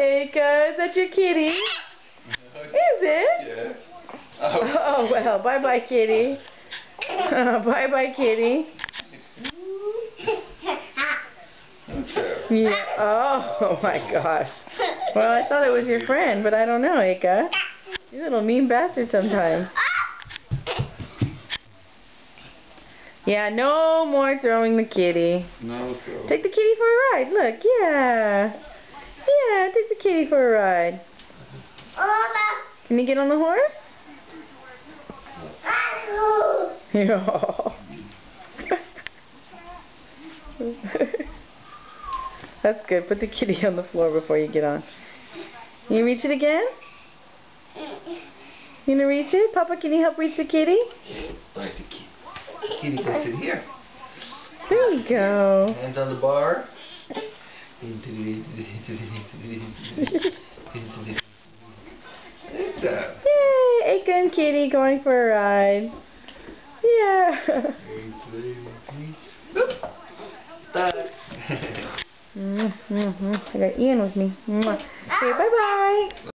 Aka, is that your kitty? Is Yeah. it? Oh, well, bye-bye, kitty. bye-bye, kitty. Yeah. Oh, oh my gosh. Well, I thought it was your friend, but I don't know, Aka. You're a little mean bastard sometimes. Yeah, no more throwing the kitty. No, so. Take the kitty for a ride. Look, yeah. Yeah, take the kitty for a ride. Can you get on the horse? Yeah. That's good. Put the kitty on the floor before you get on. Can you reach it again? You gonna reach it? Papa, can you help reach the kitty? Where's the kitty? Kitty, go sit here. There you go. Hands on the bar. Yay! Aka and Kitty going for a ride. Yeah. Mm-hmm. I got Ian with me. Okay, bye-bye.